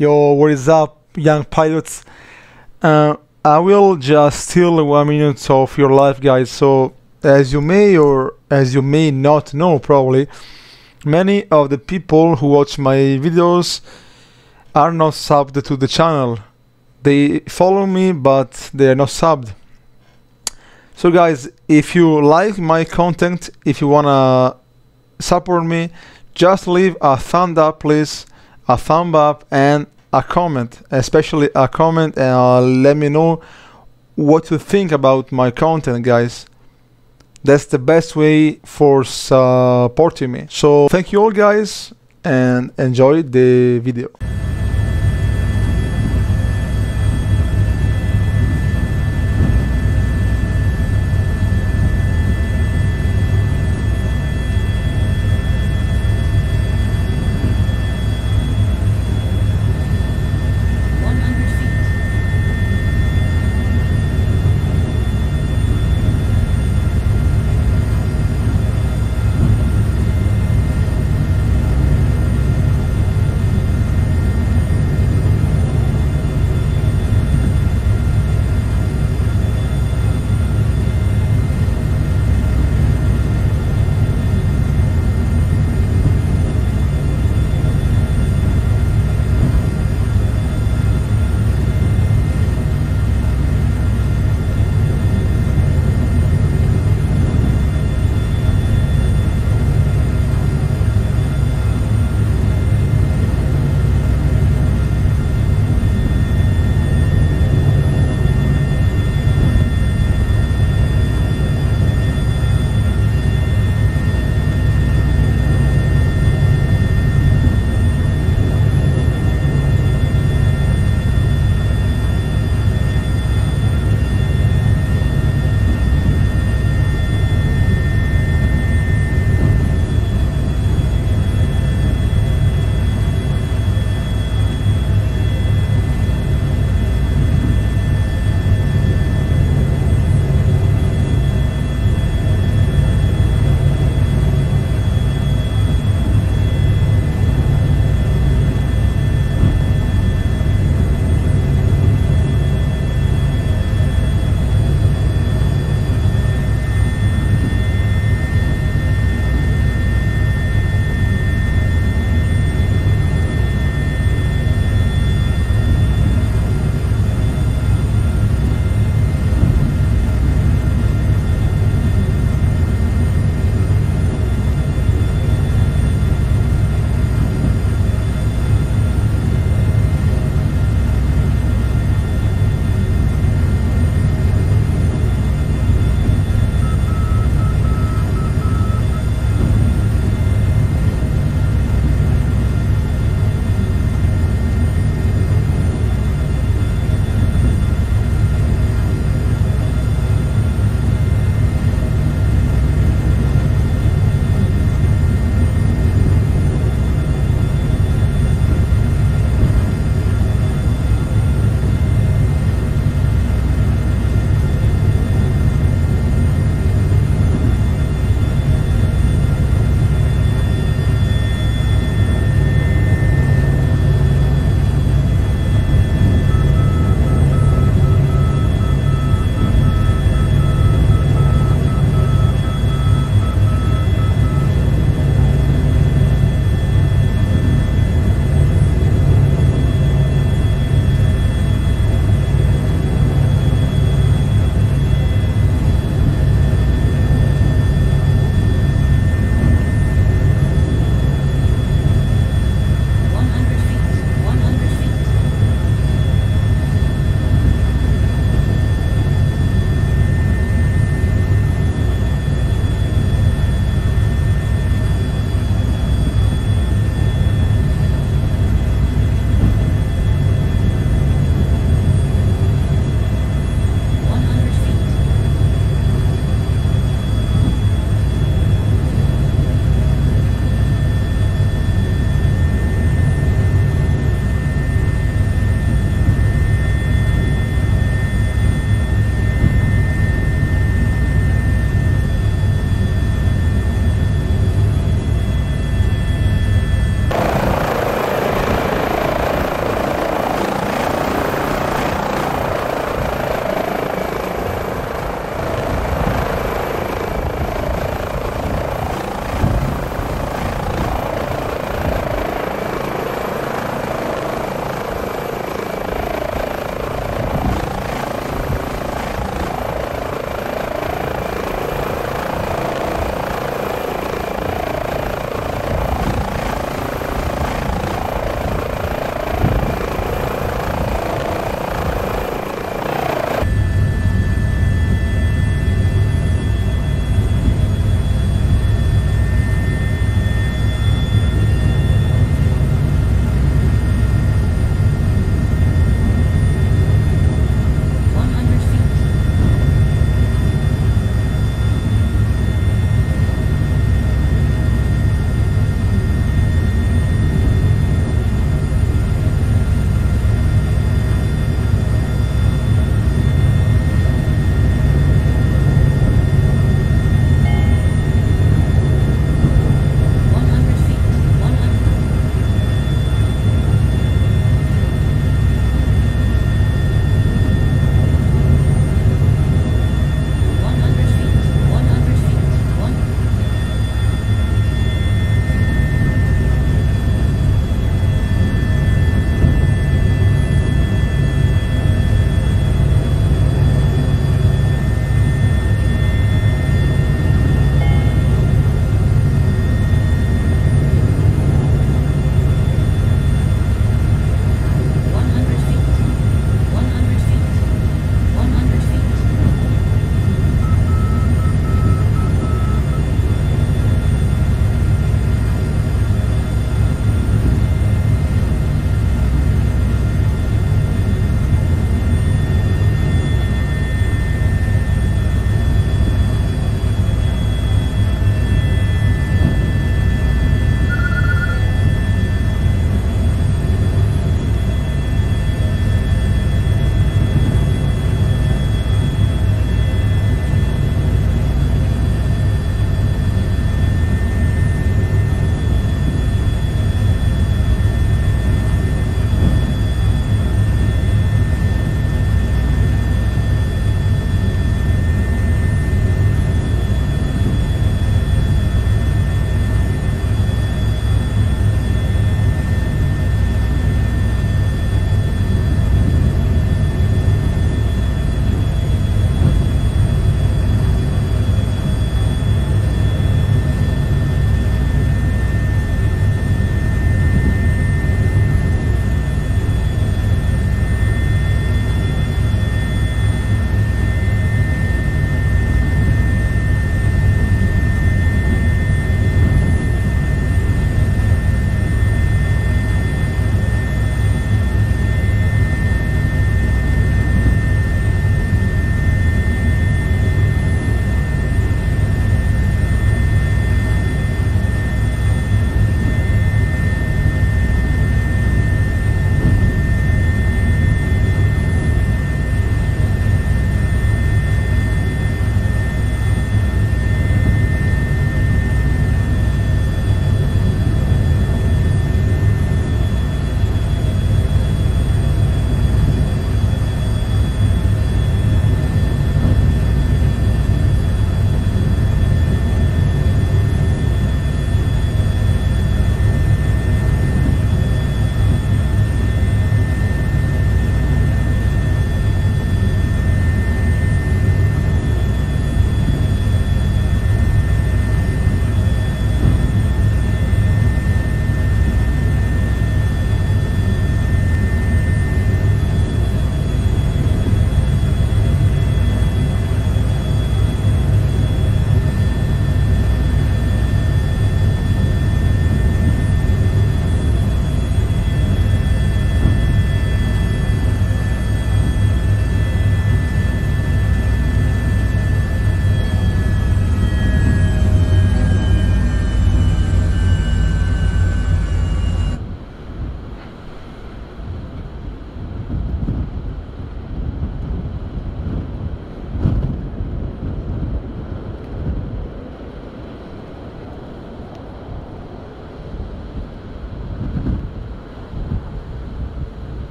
Yo, what is up, young pilots? Uh, I will just steal one minute of your life, guys. So, as you may or as you may not know, probably, many of the people who watch my videos are not subbed to the channel. They follow me, but they are not subbed. So, guys, if you like my content, if you wanna support me, just leave a thumb up, please a thumb up and a comment, especially a comment, and uh, let me know what you think about my content, guys. That's the best way for supporting me. So thank you all, guys, and enjoy the video.